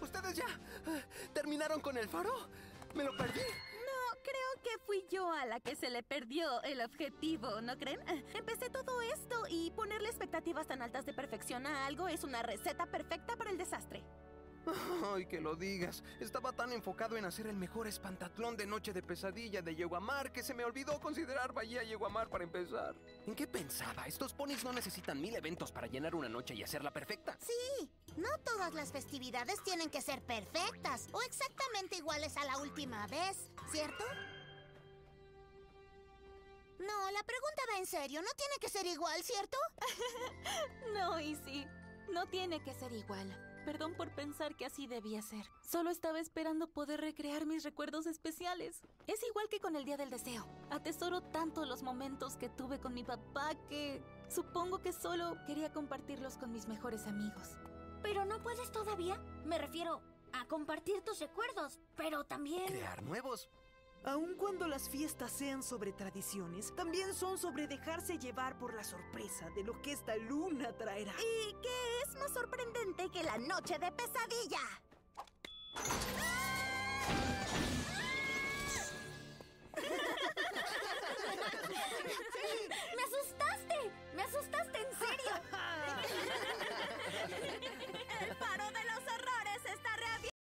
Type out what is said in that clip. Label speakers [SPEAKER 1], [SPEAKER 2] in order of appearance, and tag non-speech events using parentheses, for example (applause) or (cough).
[SPEAKER 1] ¿Ustedes ya eh, terminaron con el faro? ¿Me lo perdí?
[SPEAKER 2] No, creo que fui yo a la que se le perdió el objetivo, ¿no creen? Empecé todo esto y ponerle expectativas tan altas de perfección a algo es una receta perfecta para el desastre.
[SPEAKER 1] Ay, que lo digas. Estaba tan enfocado en hacer el mejor espantaclón de Noche de Pesadilla de Yeguamar que se me olvidó considerar Bahía Yeguamar para empezar. ¿En qué pensaba? Estos ponis no necesitan mil eventos para llenar una noche y hacerla perfecta.
[SPEAKER 3] Sí, todas las festividades tienen que ser perfectas o exactamente iguales a la última vez, ¿cierto? No, la pregunta va en serio. No tiene que ser igual, ¿cierto? (laughs)
[SPEAKER 2] No, y sí, no tiene que ser igual. Perdón por pensar que así debía ser. Solo estaba esperando poder recrear mis recuerdos especiales. Es igual que con el Día del Deseo. Atesoro tanto los momentos que tuve con mi papá que supongo que solo quería compartirlos con mis mejores amigos.
[SPEAKER 4] Pero no puedes todavía. Me refiero a compartir tus recuerdos, pero también...
[SPEAKER 1] Crear nuevos.
[SPEAKER 5] Aun cuando las fiestas sean sobre tradiciones, también son sobre dejarse llevar por la sorpresa de lo que esta luna traerá.
[SPEAKER 2] ¿Y qué es más sorprendente que la noche de pesadilla?
[SPEAKER 4] ¡Me